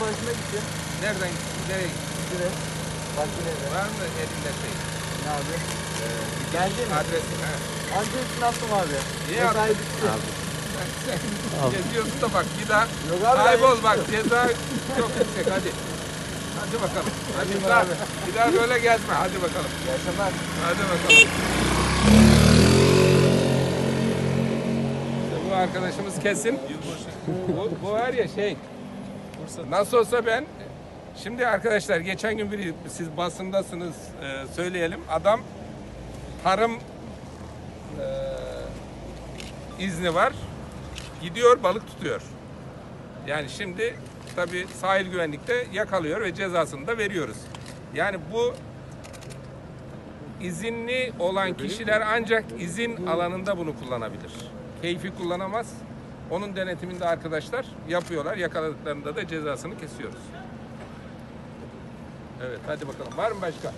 parkına gideceğim. Nereden nereye gittin? Şuraya. Parkın evine. Var mı elinde şey? Ne abi? Geldi mi? Adresi. Anca için attım abi. Niye Mesai bitti. Sen, sen geziyorsun da bak bir daha Yok abi, kaybol bak ceza çok yüksek hadi. Hadi bakalım. Hadi bir daha, abi. bir daha böyle gezme. Hadi bakalım. Yaşamaz. Hadi bakalım. İşte bu arkadaşımız kesin. Bu, bu var ya şey. Nasıl olsa ben Şimdi arkadaşlar geçen gün biri siz basındasınız e, söyleyelim. Adam tarım e, izni var. Gidiyor balık tutuyor. Yani şimdi tabi sahil güvenlikte yakalıyor ve cezasını da veriyoruz. Yani bu izinli olan kişiler ancak izin alanında bunu kullanabilir. Keyfi kullanamaz. Onun denetiminde arkadaşlar yapıyorlar. Yakaladıklarında da cezasını kesiyoruz. Evet hadi bakalım. Var mı başka?